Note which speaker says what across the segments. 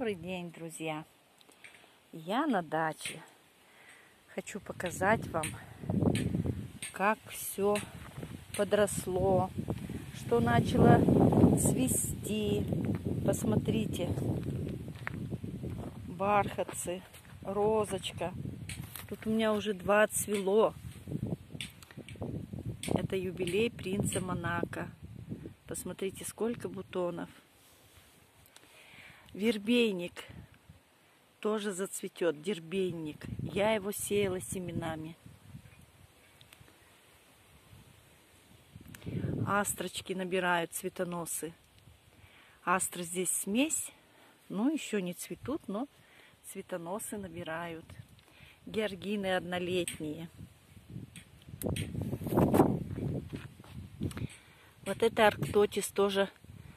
Speaker 1: Добрый день, друзья! Я на даче. Хочу показать вам, как все подросло, что начало цвести. Посмотрите, бархатцы, розочка. Тут у меня уже два цвело. Это юбилей принца Монако. Посмотрите, сколько бутонов. Вербейник тоже зацветет, дербейник. Я его сеяла семенами. Астрочки набирают цветоносы. Астры здесь смесь. Ну, еще не цветут, но цветоносы набирают. Георгины однолетние. Вот это арктотис тоже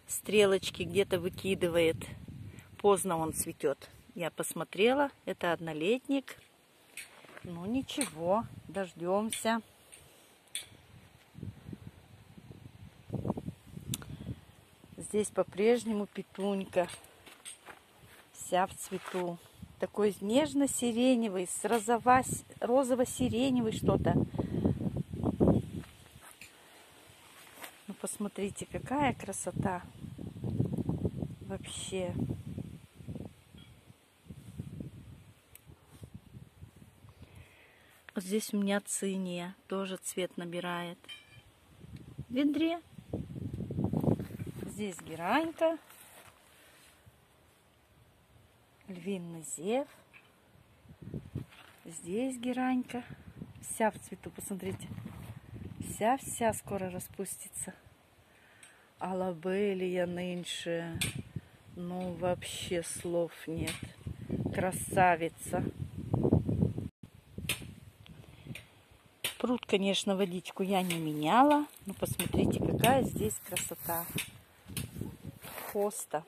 Speaker 1: стрелочки где-то выкидывает поздно он цветет. Я посмотрела, это однолетник. Ну ничего, дождемся. Здесь по-прежнему петунька. Вся в цвету. Такой нежно-сиреневый, с розово-сиреневый что-то. Ну посмотрите, какая красота. Вообще. Здесь у меня циния, тоже цвет набирает. В ведре. Здесь геранька. Львиный зев. Здесь геранька. Вся в цвету, посмотрите. Вся-вся скоро распустится. Алабелия нынче. Ну, вообще слов нет. Красавица. Пруд, конечно, водичку я не меняла. Но посмотрите, какая здесь красота. Хоста.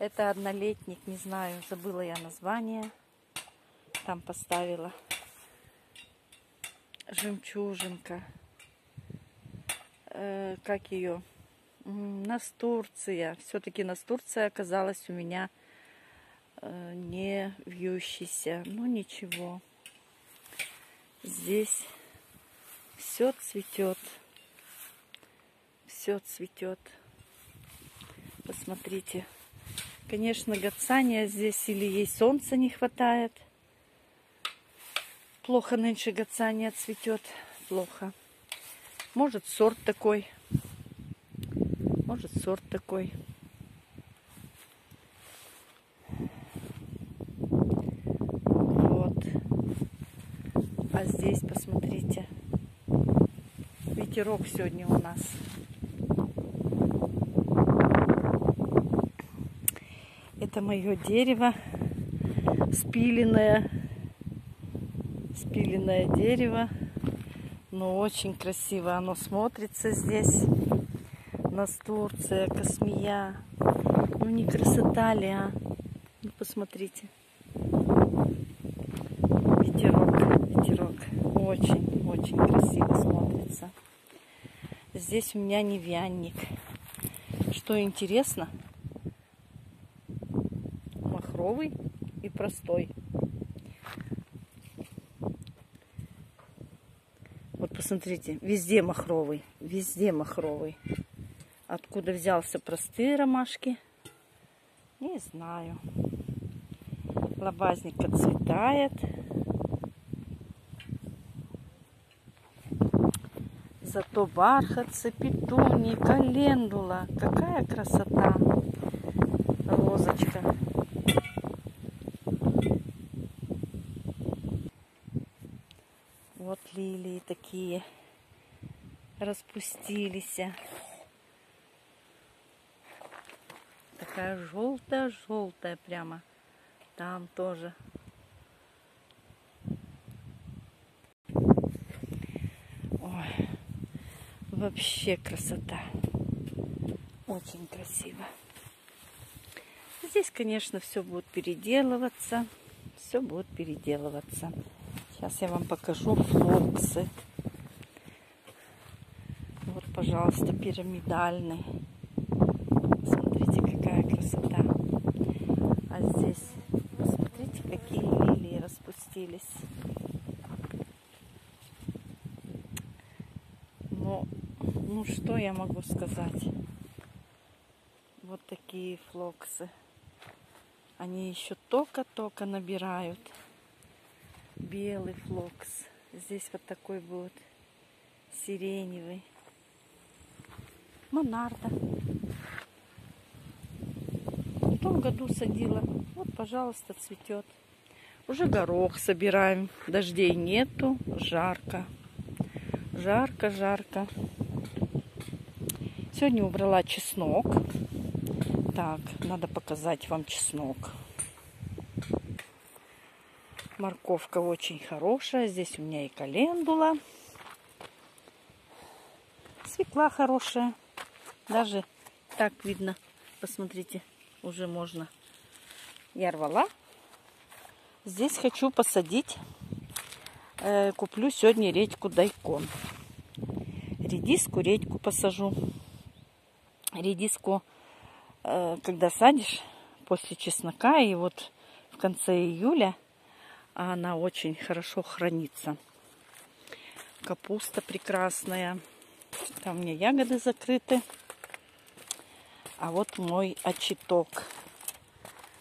Speaker 1: Это однолетник, не знаю, забыла я название. Там поставила. Жемчужинка. Э, как ее? Настурция. Все-таки Настурция оказалась у меня э, не вьющейся. Ну ничего. Здесь все цветет. Все цветет. Посмотрите. Конечно, гацания здесь или ей солнца не хватает. Плохо нынче гацания цветет. Плохо. Может, сорт такой. Может, сорт такой. Вот. А здесь, посмотрите ветерок сегодня у нас. Это мое дерево, спиленное, спиленное дерево. Но очень красиво оно смотрится здесь. Настурция, космия. Ну не красота ли, а? Ну посмотрите. Ветерок, ветерок. Очень, очень красиво смотрится. Здесь у меня невянник. Что интересно, махровый и простой. Вот посмотрите, везде махровый, везде махровый. Откуда взялся простые ромашки, не знаю. Лобазник отцветает. Зато бархатцы, петуни, календула. Какая красота. Розочка. Вот лилии такие распустились. Такая желтая-желтая прямо. Там тоже Вообще красота. Очень красиво. Здесь, конечно, все будет переделываться. Все будет переделываться. Сейчас я вам покажу флоксы. Вот, пожалуйста, пирамидальный. Смотрите, какая красота. А здесь, посмотрите, какие лилии распустились. Но, ну что я могу сказать? Вот такие флоксы. Они еще только-только набирают. Белый флокс. Здесь вот такой вот сиреневый. Монарда. В том году садила. Вот, пожалуйста, цветет. Уже горох собираем. Дождей нету. Жарко. Жарко, жарко. Сегодня убрала чеснок. Так, надо показать вам чеснок. Морковка очень хорошая. Здесь у меня и календула. Свекла хорошая. Даже так видно. Посмотрите, уже можно. Я рвала. Здесь хочу посадить. Э, куплю сегодня редьку дайкон. Редиску, редьку посажу. Редиску, э, когда садишь после чеснока, и вот в конце июля она очень хорошо хранится. Капуста прекрасная. Там у меня ягоды закрыты. А вот мой очиток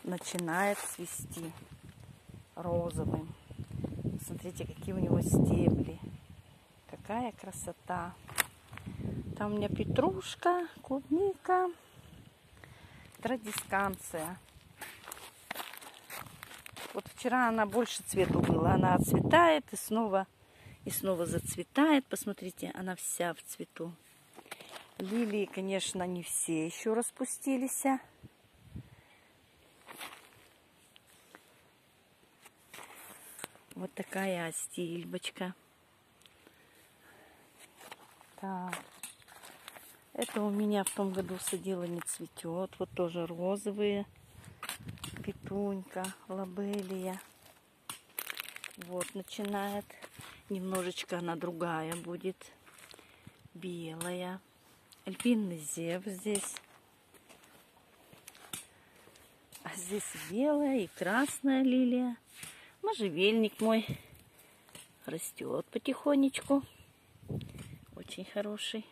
Speaker 1: начинает свести розовым. Смотрите, какие у него стебли. Какая красота. Там у меня петрушка, клубника, традисканция. Вот вчера она больше цвету была. Она отцветает и снова, и снова зацветает. Посмотрите, она вся в цвету. Лилии, конечно, не все еще распустились. Вот такая стильбочка. Так. Это у меня в том году садила не цветет. Вот тоже розовые. Петунька, лабелия. Вот начинает. Немножечко она другая будет. Белая. Альпинный зев здесь. А здесь белая и красная лилия. Можжевельник мой растет потихонечку. Очень хороший.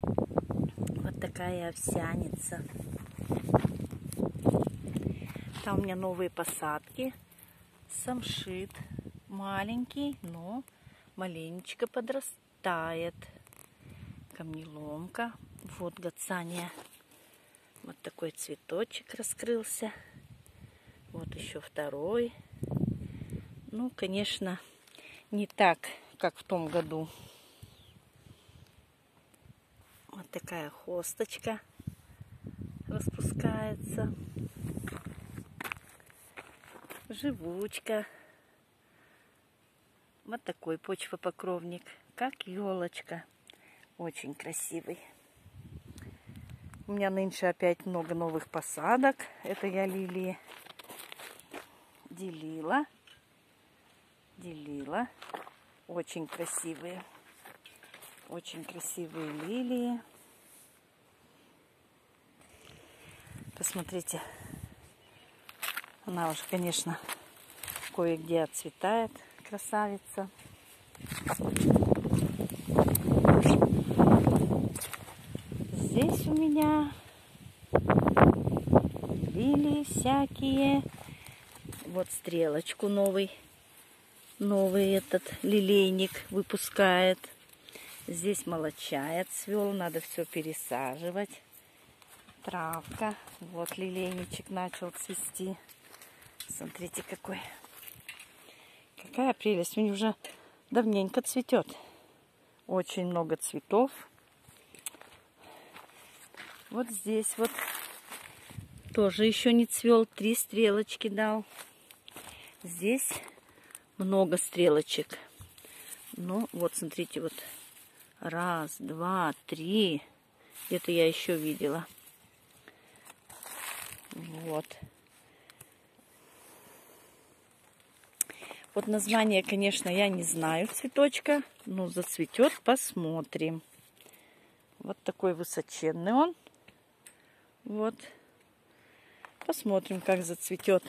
Speaker 1: Вот такая овсяница. Там у меня новые посадки. Самшит маленький, но маленечко подрастает камнеломка. Вот гацания. Вот такой цветочек раскрылся. Вот еще второй. Ну, конечно, не так, как в том году. Такая хосточка распускается. Живучка. Вот такой почвопокровник, как елочка. Очень красивый. У меня нынче опять много новых посадок. Это я лилии делила. Делила. Очень красивые. Очень красивые лилии. Посмотрите. Она уже, конечно, кое-где отцветает. Красавица. здесь у меня лилии всякие. Вот стрелочку новый, новый этот лилейник выпускает. Здесь молочая цвел, надо все пересаживать. Травка. Вот лилейничек начал цвести. Смотрите, какой. Какая прелесть. У него уже давненько цветет. Очень много цветов. Вот здесь вот тоже еще не цвел. Три стрелочки дал. Здесь много стрелочек. Ну, вот смотрите, вот раз, два, три. Где-то я еще видела. Вот. Вот название, конечно, я не знаю цветочка. Но зацветет, посмотрим. Вот такой высоченный он. Вот. Посмотрим, как зацветет.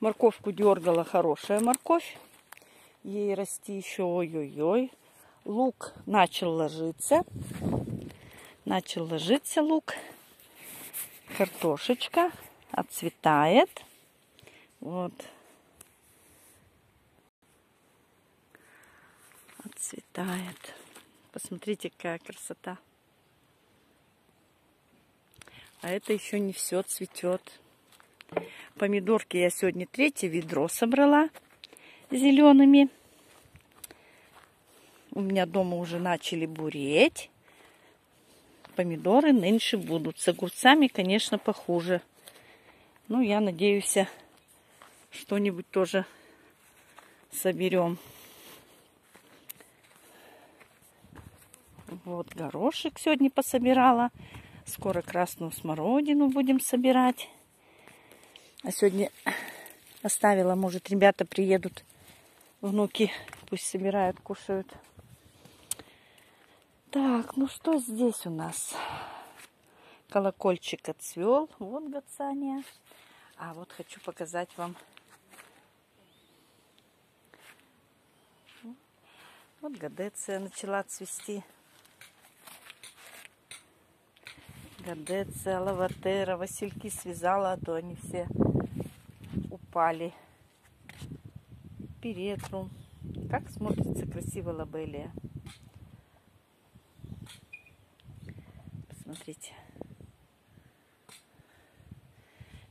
Speaker 1: Морковку дергала хорошая морковь. Ей расти еще ой-ой-ой. Лук начал ложиться. Начал ложиться лук. Картошечка отцветает. Вот. Отцветает. Посмотрите, какая красота. А это еще не все цветет. Помидорки я сегодня третье ведро собрала зелеными. У меня дома уже начали буреть. Помидоры нынче будут. С огурцами, конечно, похуже. Ну, я надеюсь, что-нибудь тоже соберем. Вот горошек сегодня пособирала. Скоро красную смородину будем собирать. А сегодня оставила, может, ребята приедут, внуки пусть собирают, кушают. Так, ну что здесь у нас? Колокольчик отцвел. Вот гацания. А вот хочу показать вам. Вот гадеция начала цвести. Гадеция, лаватера, васильки связала, а то они все упали. Перетру. Как смотрится красиво лабелия. Посмотрите.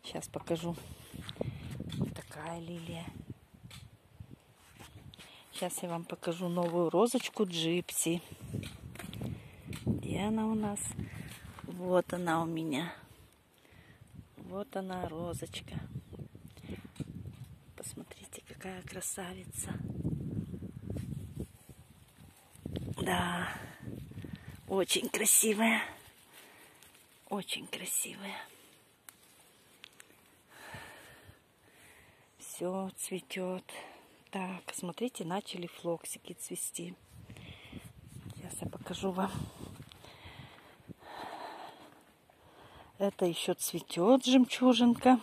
Speaker 1: Сейчас покажу. Такая лилия. Сейчас я вам покажу новую розочку джипси. Где она у нас? Вот она у меня. Вот она, розочка. Посмотрите, какая красавица. Да, очень красивая. Очень красивая. Все цветет. Так, смотрите, начали флоксики цвести. Сейчас я покажу вам. Это еще цветет жемчужинка.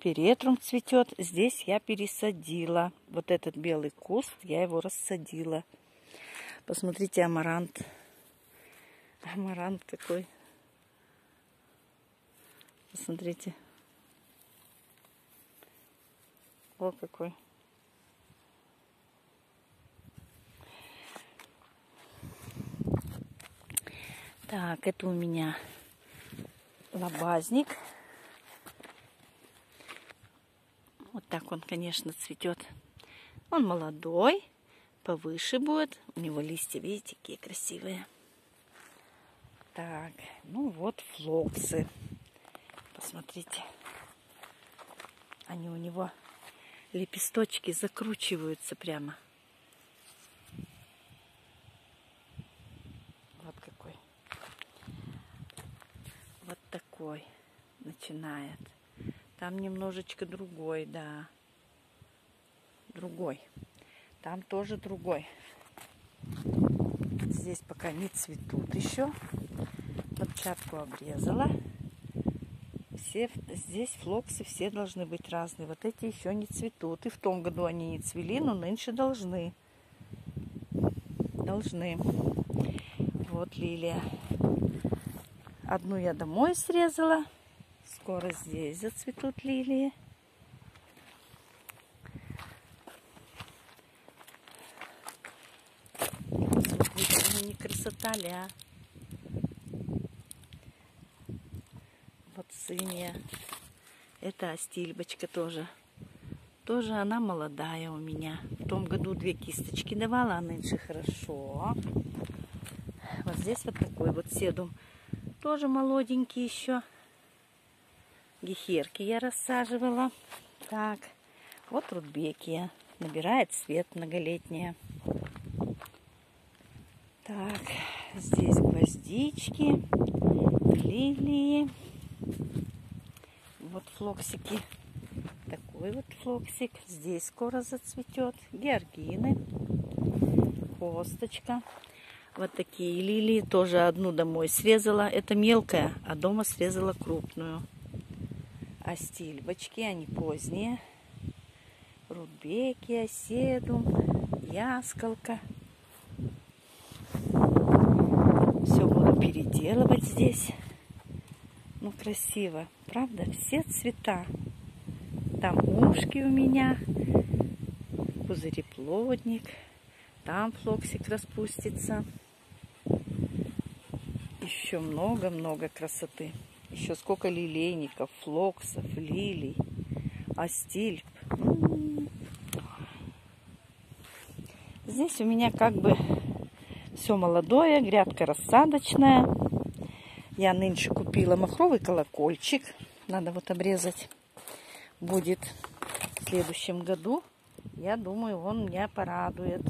Speaker 1: Перетрум цветет. Здесь я пересадила. Вот этот белый куст, я его рассадила. Посмотрите, амарант. Амарант какой. Посмотрите. Вот какой. Так, это у меня лобазник. Вот так он, конечно, цветет. Он молодой, повыше будет. У него листья, видите, какие красивые. Так, ну вот флоксы. Посмотрите. Они у него лепесточки закручиваются прямо. такой начинает. Там немножечко другой, да. Другой. Там тоже другой. Здесь пока не цветут еще. Подчатку обрезала. Все, здесь флоксы все должны быть разные. Вот эти еще не цветут. И в том году они не цвели, но нынче должны. Должны. Вот лилия. Одну я домой срезала. Скоро здесь зацветут лилии. Смотрите, не красота ли, а? Вот синяя. Это астильбочка тоже. Тоже она молодая у меня. В том году две кисточки давала, а нынче хорошо. Вот здесь вот такой вот седум тоже молоденький еще. Гейхерки я рассаживала. Так, вот рудбекия. Набирает цвет многолетняя. Так, здесь гвоздички, лилии. Вот флоксики. Такой вот флоксик. Здесь скоро зацветет. Георгины. Косточка. Вот такие лилии. Тоже одну домой срезала. Это мелкая, а дома срезала крупную. А стильбочки, они поздние. Рудбеки, оседум, ясколка. Все буду переделывать здесь. Ну, красиво. Правда? Все цвета. Там ушки у меня. Пузыреплодник. Там флоксик распустится. Еще много-много красоты. Еще сколько лилейников, флоксов, лилий, астильп. Здесь у меня как бы все молодое, грядка рассадочная. Я нынче купила махровый колокольчик. Надо вот обрезать. Будет в следующем году. Я думаю, он меня порадует.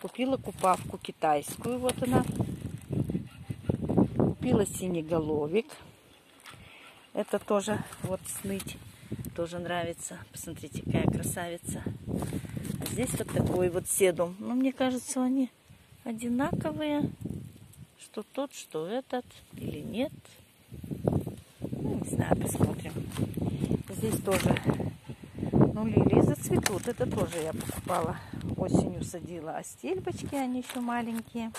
Speaker 1: Купила купавку китайскую. Вот она. Купила синеголовик. Это тоже вот сныть. Тоже нравится. Посмотрите, какая красавица. А здесь вот такой вот седум. Но мне кажется, они одинаковые. Что тот, что этот. Или нет. Ну, не знаю, посмотрим. Здесь тоже ну, лилии зацветут. Это тоже я покупала. Осенью садила. А стельбочки, они еще маленькие.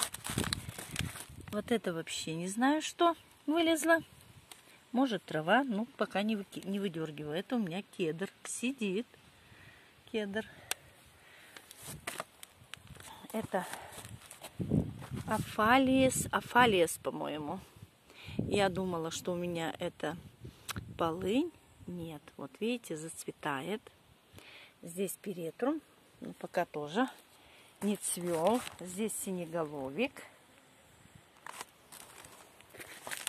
Speaker 1: Вот это вообще не знаю, что вылезло. Может трава, ну пока не, не выдергиваю. Это у меня кедр сидит. Кедр. Это афалиес, афалиес, по-моему. Я думала, что у меня это полынь. Нет, вот видите, зацветает. Здесь перетрум, но пока тоже не цвел. Здесь синеголовик.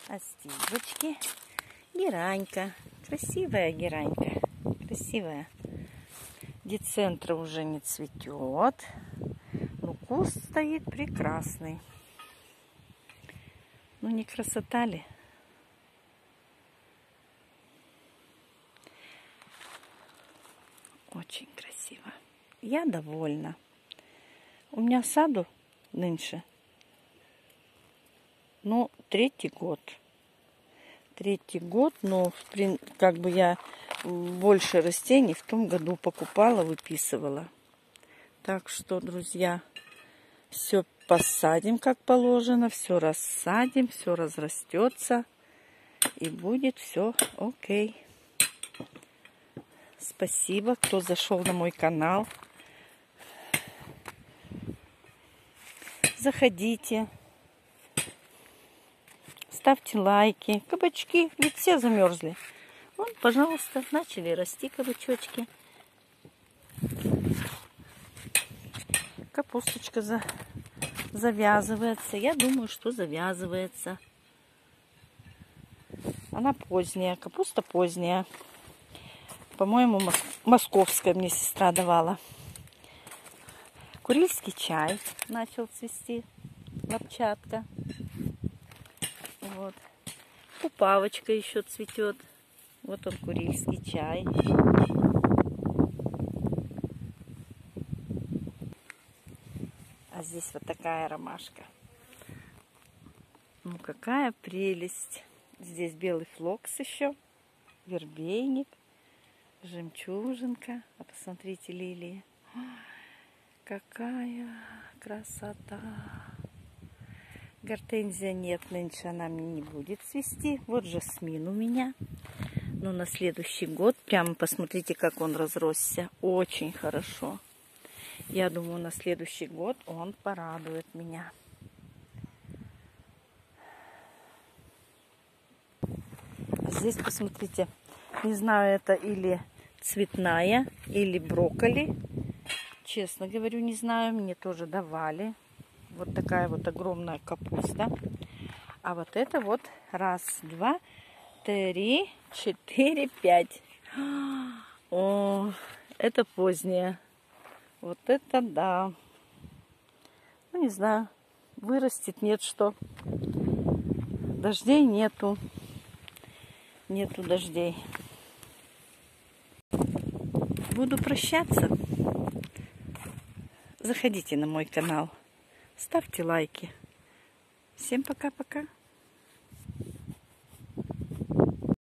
Speaker 1: Остивочки. Геранька. Красивая геранька. Красивая. Децентра уже не цветет. Куст стоит прекрасный. Ну не красота ли? Очень красиво. Я довольна. У меня саду нынче, ну, третий год третий год, но как бы я больше растений в том году покупала, выписывала. Так что, друзья, все посадим как положено, все рассадим, все разрастется и будет все окей. Спасибо, кто зашел на мой канал. Заходите ставьте лайки. Кабачки, ведь все замерзли. Вот, пожалуйста, начали расти кабачочки. Капусточка за... завязывается. Я думаю, что завязывается. Она поздняя, капуста поздняя. По-моему, московская мне сестра давала. Курильский чай начал цвести. Лапчатка. Вот. Купавочка еще цветет. Вот он, курильский чай. Здесь вот такая ромашка. Ну, какая прелесть. Здесь белый флокс еще, вербейник, жемчужинка. А посмотрите, лилии. Какая красота! Гортензия нет, нынче она мне не будет цвести. Вот жасмин у меня. Но на следующий год, прямо посмотрите, как он разросся. Очень хорошо. Я думаю, на следующий год он порадует меня. Здесь, посмотрите, не знаю, это или цветная, или брокколи. Честно говорю, не знаю, мне тоже давали. Вот такая вот огромная капуста. А вот это вот раз, два, три, четыре, пять. О, это позднее. Вот это да. Ну, не знаю, вырастет, нет что. Дождей нету. Нету дождей. Буду прощаться. Заходите на мой канал. ставьте лайки. Всем пока-пока.